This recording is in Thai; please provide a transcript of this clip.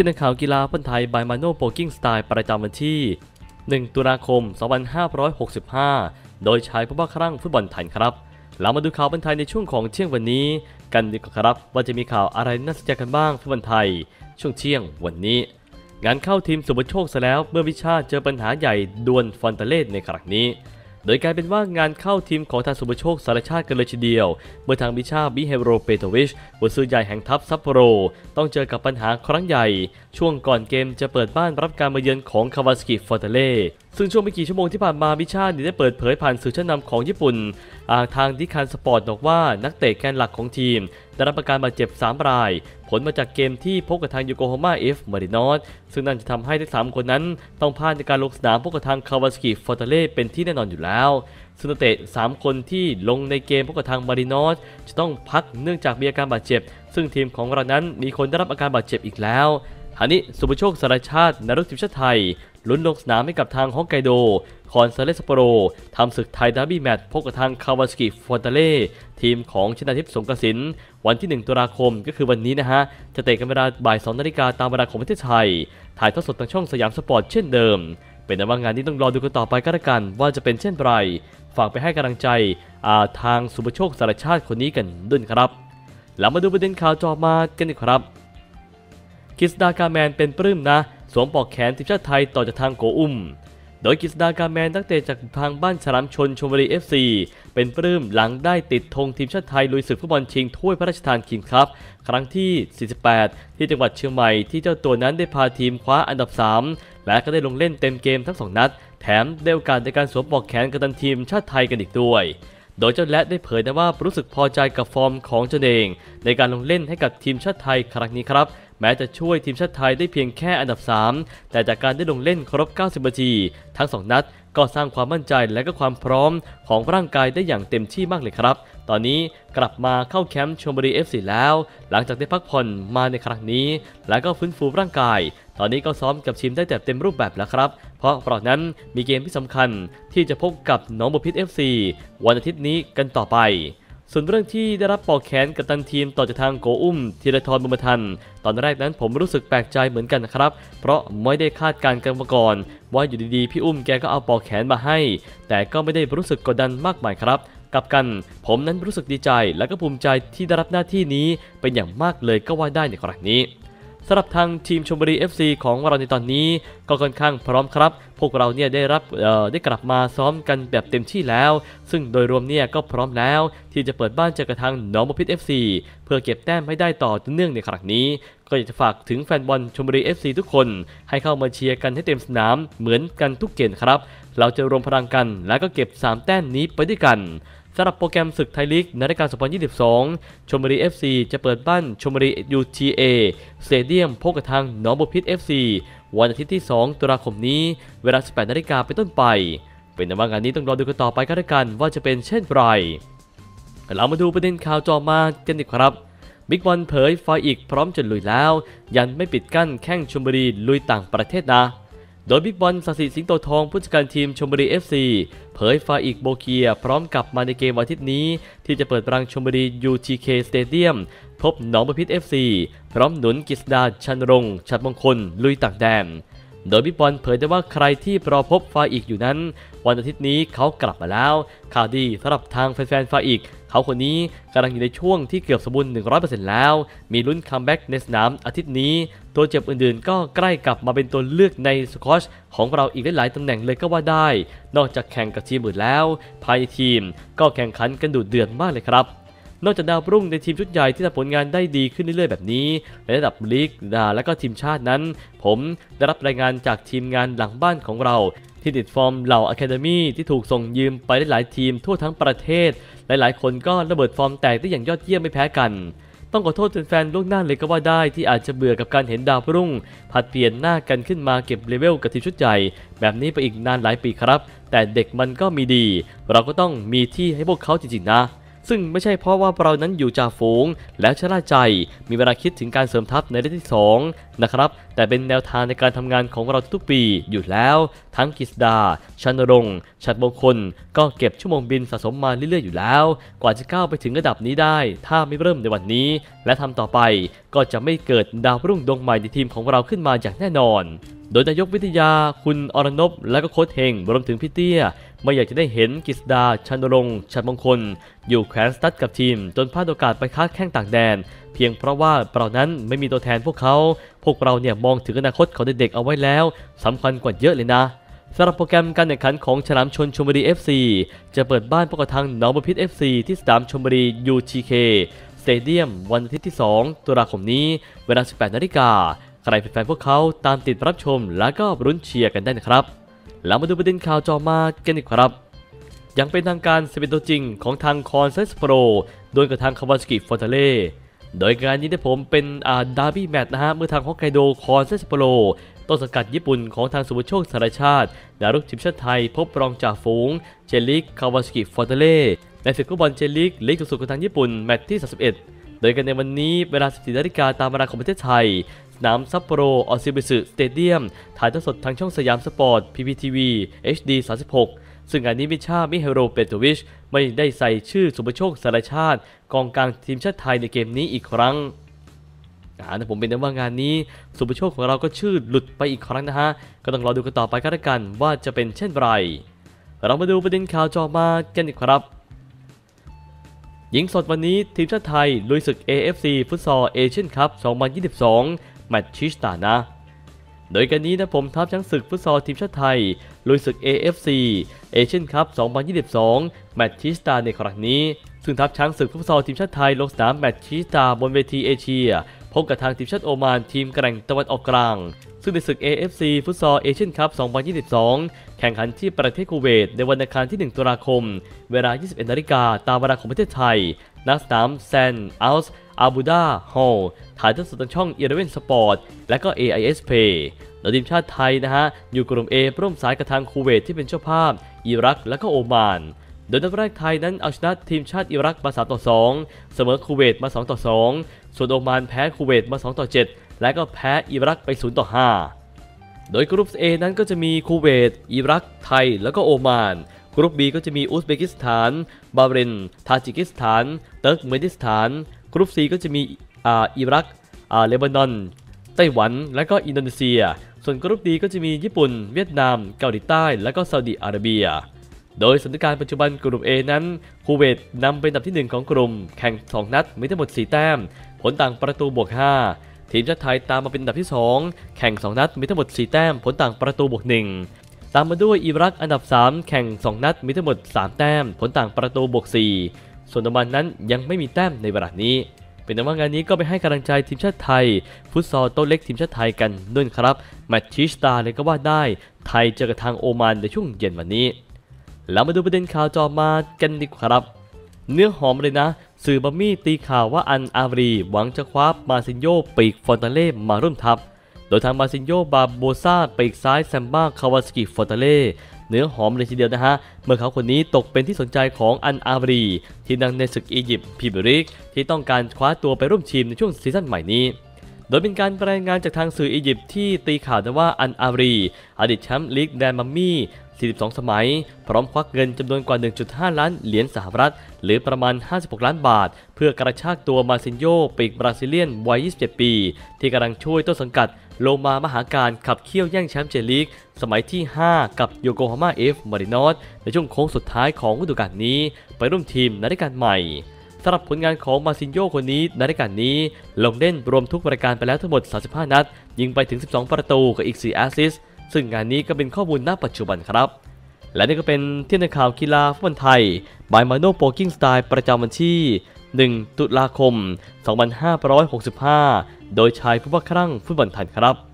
ช่นในข่าวกีฬาพันไทยบายมาโนโปกิ้งสไตล์ประจำวันที่ 1 ตุลาคม 2565 โดยชายผู้บ้าครั่งฟุตบอลไทยครับ เรามาดูข่าวบันไทยในช่วงของเที่ยงวันนี้ กันดีกว่าครับว่าจะมีข่าวอะไรน่าสนใจกันบ้างฟุตบอลไทย ช่วงเที่ยงวันนี้ งานเข้าทีมสุบโชคซะแล้วเมื่อวิชาเจอปัญหาใหญ่ดวลฟอนเตเลสในครั้งนี้ โดยกลายเป็นว่างานเข้าทีมของทางสุบโชคสารชาติกันเลยทีเดียว เมื่อทางบิชาบิเฮโรเปโตวิชกุนซือใหญ่แห่งทัพซัปโปโร ต้องเจอกับปัญหาครั้งใหญ่ ช่วงก่อนเกมจะเปิดบ้านรับการมาเยือนของคาวาซากิ Frontale ซึ่งช่วงไม่กี่ชั่วโมงที่ผ่านมามิช่าได้เปิดเผยผ่านสื่อชั้นนำของญี่ปุ่นทางนิคคันสปอร์ตบอกว่านักเตะแกนหลักของทีม ได้รับอาการบาดเจ็บ 3 ราย ผลมาจากเกมที่พบกับทางโยโกฮาม่าเอฟมารินอสซึ่งนั่นจะทำให้ทั้งสามคนนั้น ต้องพลาดในการลงสนามพบกับทางคาวาซากิ Frontale เป็นที่แน่นอนอยู่แล้ว ซึ่งนักเตะ 3 คนที่ลงในเกมพบกับทางมารินอสจะต้องพักเนื่องจากมีอาการบาดเจ็บ ซึ่งทีมของเรานั้นมีคนได้รับอาการบาดเจ็บอีกแล้วฮะนี่ สุภโชคสารชาติ ดาวรุ่งทีมชาติไทย ลุ้นลงสนามให้กับทางฮอกไกโด คอนเซเลสโปโรทำศึกไทยดาร์บี้แมตช์พบกับทางคาวาซากิ Frontale ทีมของชนาธิป สรงกระสินธ์ วันที่ 1 ตุลาคมก็คือวันนี้นะฮะ จะเตะกันเวลาบ่าย2นาฬิกาตามเวลาของประเทศไทย ถ่ายทอดสดทางช่องสยามสปอร์ตเช่นเดิม เป็นว่างานนี้ต้องรอดูกันต่อไปก็แล้วกันว่าจะเป็นเช่นไร ฝากไปให้กำลังใจทางสุภโชคสารชาติคนนี้กันด้วยครับแล้วมาดูประเด็นข่าวต่อมากันดีกว่าครับกฤษดากาแมนเป็นปลื้มนะ สวมปลอกแขนทีมชาติไทยต่อจากทางโกอุ้ม โดยกฤษดากาแมนตัวเก่งจากทางบ้านฉลามชล ชลบุรี FC เป็นปลื้มหลังได้ติดธงทีมชาติไทยลุยศึกฟุตบอลชิงถ้วยพระราชทานคิงส์คัพ ครั้งที่ 48 ที่จังหวัดเชียงใหม่ที่เจ้าตัวนั้นได้พาทีมคว้าอันดับ 3 และก็ได้ลงเล่นเต็มเกมทั้ง2นัด แถมได้โอกาสในการสวมปอกแขนกับทีมชาติไทยกันอีกด้วยโดยเจ้าและได้เผยนะว่ารู้สึกพอใจกับฟอร์มของตนเอง ในการลงเล่นให้กับทีมชาติไทยครั้งนี้ครับ แม้จะช่วยทีมชาติไทยได้เพียงแค่อันดับ 3 แต่จากการได้ลงเล่นครบ 90 นาที ทั้ง 2 นัดก็สร้างความมั่นใจและก็ความพร้อมของร่างกายได้อย่างเต็มที่มากเลยครับ ตอนนี้กลับมาเข้าแคมป์ชมบุรี FC แล้ว หลังจากได้พักผ่อนมาในครั้งนี้ และก็ฟื้นฟูร่างกาย ตอนนี้ก็ซ้อมกับทีมได้แบบเต็มรูปแบบแล้วครับ เพราะเพราะนั้นมีเกมที่สำคัญที่จะพบกับน้องบุพิษ FC วันอาทิตย์นี้กันต่อไป ส่วนเรื่องที่ได้รับปอกแขนกับตันทีมต่อจากทางโกอุ้มธีรทรบุญทัน ตอนแรกนั้นผมรู้สึกแปลกใจเหมือนกันนะครับ เพราะไม่ได้คาดการณ์กันมาก่อน ว่าอยู่ดีๆ พี่อุ้มแกก็เอาปอกแขนมาให้ แต่ก็ไม่ได้รู้สึกกดดันมากมายครับกับกัน ผมนั้นรู้สึกดีใจและก็ภูมิใจที่ได้รับหน้าที่นี้เป็นอย่างมากเลยก็ว่าได้ในครั้งนี้ สำหรับทางทีมชมบุรี FC ของเราในตอนนี้ ก็ค่อนข้างพร้อมครับ พวกเราเนี่ยได้รับได้กลับมาซ้อมกันแบบเต็มที่แล้ว ซึ่งโดยรวมเนี่ยก็พร้อมแล้ว ที่จะเปิดบ้านเจอกับทางหนองบัวพิษ FC เพื่อเก็บแต้มให้ได้ต่อเนื่องในครั้งนี้ก็อยากจะฝากถึงแฟนบอลชมบุรี FC ทุกคน ให้เข้ามาเชียร์กันให้เต็มสนามเหมือนกันทุกเกมครับ เราจะรวมพลังกัน แล้วก็เก็บ 3 แต้มนี้ไปด้วยกัน สำหรับโปรแกรมศึกไทยลีกในรายการ2022 ชมบุรี FC จะเปิดบ้านชมบุรี UTA สเตเดียมพบกับทางหนองบัวพิษ FC วันอาทิตย์ที่ 2 ตุลาคมนี้ เวลา 18นาฬิกาเป็นต้นไป เป็นในว่างานนี้ต้องรอดูกันต่อไปกันล้วกันว่าจะเป็นเช่นไร เรามาดูประเด็นข่าวจอมากันดีครับบิ๊กบอลเผยไฟอีกพร้อมจะลุยแล้ว ยันไม่ปิดกั้นแข้งชมบุรีลุยต่างประเทศนะ โดยบิ๊กบอลสสิสิงโตทองผู้จัดการทีมชมบุรี FC เผยฟาอีกโบเกีย พร้อมกลับมาในเกมวันอาทิตย์นี้ ที่จะเปิดรังชมบุรี UTK Stadium พบหนองประพิษ FC พร้อมหนุนกิษดาชันรง ชัดมงคล ลุยต่างแดนโดยบิ๊กบอลเผยได้ว่าใครที่รอพบฟาอีกอยู่นั้น วันอาทิตย์นี้เขากลับมาแล้ว ข่าวดีสำหรับทางแฟนๆฟาอีก เขาคนนี้กำลังอยู่ในช่วงที่เกือบสมบูรณ์ 100%แล้ว มีลุ้นคัมแบ็กในสนามอาทิตย์นี้ ตัวเจ็บอื่นๆ ก็ใกล้กลับมาเป็นตัวเลือกในสกอชของเราอีกหลายๆตำแหน่งเลยก็ว่าได้ นอกจากแข่งกับทีมอื่นแล้ว ภายในทีมก็แข่งขันกันดุเดือดมากเลยครับนอกจากดาวรุ่งในทีมชุดใหญ่ที่ทำผลงานได้ดีขึ้นเรื่อยๆแบบนี้ในระดับลีกและก็ทีมชาตินั้น ผมได้รับรายงานจากทีมงานหลังบ้านของเรา ที่ติดฟอร์มเหล่าอะคาเดมี่ที่ถูกส่งยืมไปได้หลายทีมทั่วทั้งประเทศ หลายๆ คนก็ระเบิดฟอร์มแตกได้อย่างยอดเยี่ยมไม่แพ้กัน ต้องขอโทษแฟนๆล่วงหน้าเลยก็ว่าได้ที่อาจจะเบื่อกับการเห็นดาวรุ่งผัดเปลี่ยนหน้ากันขึ้นมาเก็บเลเวลกับทีมชุดใหญ่ แบบนี้ไปอีกนานหลายปีครับ แต่เด็กมันก็มีดี เราก็ต้องมีที่ให้พวกเขาจริงๆนะ ซึ่งไม่ใช่เพราะว่าเรานั้นอยู่จ่าฝูง แล้วชะล่าใจ มีเวลาคิดถึงการเสริมทัพในฤดูที่ 2 นะครับ แต่เป็นแนวทางในการทำงานของเราทุกปีอยู่แล้ว ทั้งกิษดา ชันรงชัดมงคล ก็เก็บชั่วโมงบินสะสมมาเรื่อยๆอยู่แล้ว กว่าจะก้าวไปถึงระดับนี้ได้ ถ้าไม่เริ่มในวันนี้ และทำต่อไปก็จะไม่เกิดดาวรุ่งดวงใหม่ในทีมของเราขึ้นมาอย่างแน่นอน โดยนายกวิทยาคุณอรนบและก็โค้ชเฮงรวมถึงพี่เตี้ย ไม่อยากจะได้เห็นกิษดาชันรงชัดมงคล อยู่แขวนสตัดกับทีม จนพลาดโอกาสไปค้าแข้งต่างแดน เพียงเพราะว่าเรานั้นไม่มีตัวแทนพวกเขา พวกเราเนี่ยมองถึงอนาคตของเด็กๆเอาไว้แล้วสำคัญกว่าเยอะเลยนะสำหรับโปรแกรมการแข่งขันของฉลามชนชลบุรี FC จะเปิดบ้านพบกับทางหนองบัวพิษ FC ที่สนามชลบุรี UTK สเตเดียมวันอาทิตย์ที่ 2 ตุลาคมนี้ เวลา 18 นาฬิกา ใครเป็นแฟนพวกเขาตามติดรับชมแล้วก็ลุ้นเชียร์กันได้นะครับ แล้วมาดูประเด็นข่าวต่อมากันดีกว่าครับ ยังเป็นทางการ11ตัวจริงของทางคอนเซสโปรโดยกับทางคาวาซากิ Frontale โดยการนี้ได้ผมเป็นอาดาร์บี้แมตช์นะฮะเมื่อทางฮอกไกโดคอนเซสโปรต้นสังกัดญี่ปุ่นของทางสุภโชคสารชาติดาวรุ่งทีมชาติไทย พบรองจ่าฝูง เจลีกคาวาซากิ Frontale ในศึกฟุตบอลเจลีกลีกสูงสุดของทางญี่ปุ่นแมตช์ที่ 31 โดยกันในวันนี้เวลา 14นาฬิกาตามเวลาของประเทศไทย สนามซัปโปโรอัตสึเบ็ตสึ Stadium ถ่ายทอดสดทางช่องสยามสปอร์ต PPTV HD 36 ซึ่งงานนี้มิช่า มิไฮโล เปโตรวิช ไม่ได้ใส่ชื่อสุภโชคสารชาติ กองกลางทีมชาติไทยในเกมนี้อีกครั้งอ่าแต่ผมเป็นได้ว่างานนี้สุภโชคของเราก็ชื่อหลุดไปอีกครั้งนะฮะ ก็ต้องรอดูกันต่อไปกันละกันว่าจะเป็นเช่นไร เรามาดูประเด็นข่าวต่อมากันอีกครับยิงสดวันนี้ทีมชาติไทยลุยศึก AFC ฟุตซอลเอเชียนคัพ 2022 แมตช์ชี้ชะตานะ โดยกันนี้นะผมทัพช้างศึกฟุตซอลทีมชาติไทยลุยศึก AFC เอเชียนคัพ 2022 แมตช์ชี้ชะตาในครั้งนี้ ซึ่งทัพช้างศึกฟุตซอลทีมชาติไทยลงสนามแมตช์ชี้ชะตาบนเวทีเอเชีย พบกับทางทีมชาติโอมานทีมแกร่งตะวันออกกลาง ซึ่งในศึก AFC ฟุตซอลเอเชียนคัพ 2022 แข่งขันที่ประเทศคูเวตในวันอังคารที่ 1 ตุลาคม เวลา 21นาฬิกาตามเวลาของประเทศไทยณสนามแซนอัลส์อาบูดาฮอลถ่ายทอดสดทางช่องเอเ e เวนสปอร์ตและก็ AIS Play โดยทีมชาติไทยนะฮะ อยู่กลุ่ม A ร่วมสายกับทางคูเวตที่เป็นเจ้าภาพ อิรักและก็โอมาน โดยนัดแรกไทยนั้นเอาชนะทีมชาติอิรักมา3ต่อ2 เสมอคูเวตมา2ต่อ2 ส่วนโอมานแพ้คูเวตมา2ต่อ7 และก็แพ้อิรักไป0ต่อ5 โดยกรุ๊ป A นั้นก็จะมีคูเวต อิรัก ไทย แล้วก็โอมาน group B ก็จะมีอุซเบกิสถาน บาห์เรน ทาจิกิสถาน เติร์กเมนิสถาน group C ก็จะมีอ่าอิรักอ่าเลบานอน ไต้หวัน และก็อินโดนีเซีย ส่วนกรุ๊ป D ก็จะมีญี่ปุ่น เวียดนาม เกาหลีใต้ และก็ซาอุดิอาระเบียโดยสถานการณ์ปัจจุบันกลุ่ม A นั้นคูเวตนำเป็นอันดับที่ 1 ของกลุ่ม แข่ง 2 นัดมีทั้งหมด 4 แต้ม ผลต่างประตูบวก 5 ทีมชาติไทยตามมาเป็นอันดับที่ 2 แข่ง 2 นัดมีทั้งหมด 4 แต้มผลต่างประตูบวก 1 ตามมาด้วยอิรักอันดับ 3 แข่ง 2 นัดมีทั้งหมด 3 แต้มผลต่างประตูบวก 4 ส่วนโอมานนั้นยังไม่มีแต้มในเวลานี้ เป็นแต่ว่างานนี้ก็ไปให้กำลังใจทีมชาติไทย ฟุตซอลโต๊ะเล็กทีมชาติไทยกันด้วยครับแมตช์ชี้ชะตาเลยก็ว่าได้ ไทยเจอกับทางโอมานในช่วงเย็นวันนี้แล้วมาดูประเด็นข่าวต่อมากันดีกว่าครับ เนื้อหอมเลยนะ สื่อมัมมี่ตีข่าวว่าอัลอาห์ลีหวังจะคว้ามาร์ซินโญ่ปีกฟรอนตาเล่มาร่วมทัพ โดยทางมาซินโยบาโบซาปีกซ้ายแซมบ้าคาวาซากิ ฟรอนตาเล่เนื้อหอมเลยทีเดียวนะฮะ เมื่อเขาคนนี้ตกเป็นที่สนใจของอัลอาห์ลี ที่ดังในศึกอียิปต์พรีเมียร์ลีกที่ต้องการคว้าตัวไปร่วมทีมในช่วงซีซั่นใหม่นี้ โดยเป็นการรายงานจากทางสื่ออียิปต์ที่ตีข่าวนะว่าอันอารี อดีตแชมป์ลีกแดนมัมมี่ 42 สมัย พร้อมควักเงินจำนวนกว่า 1.5 ล้านเหรียญสหรัฐ หรือประมาณ 56 ล้านบาท เพื่อกระชากตัวมาซินโยปีกบราซิเลียนวัย 27 ปี ที่กำลังช่วยต้นสังกัดโลมามหาการขับเคี่ยวแย่งแชมป์เจลีก สมัยที่ 5 กับโยโกฮาม่าเอฟมารินอสในช่วงโค้งสุดท้ายของฤดูกาลนี้ ไปร่วมทีมในฤดูกาลใหม่สำหรับผลงานของมาร์ซินโญ่คนนี้ในรายการนี้ ลงเล่นรวมทุกรายการไปแล้วทั้งหมด 35 นัด ยิงไปถึง 12 ประตูกับอีก 4 แอสซิสต์ ซึ่งงานนี้ก็เป็นข้อมูลณปัจจุบันครับ และนี่ก็เป็นเที่ยงข่าวกีฬาฟุตบอลไทย by มาโนโพลกิ้งสไตล์ประจำวันที่ 1 ตุลาคม 2565 โดยชายผู้บ้าคลั่งฟุตบอลไทยครับ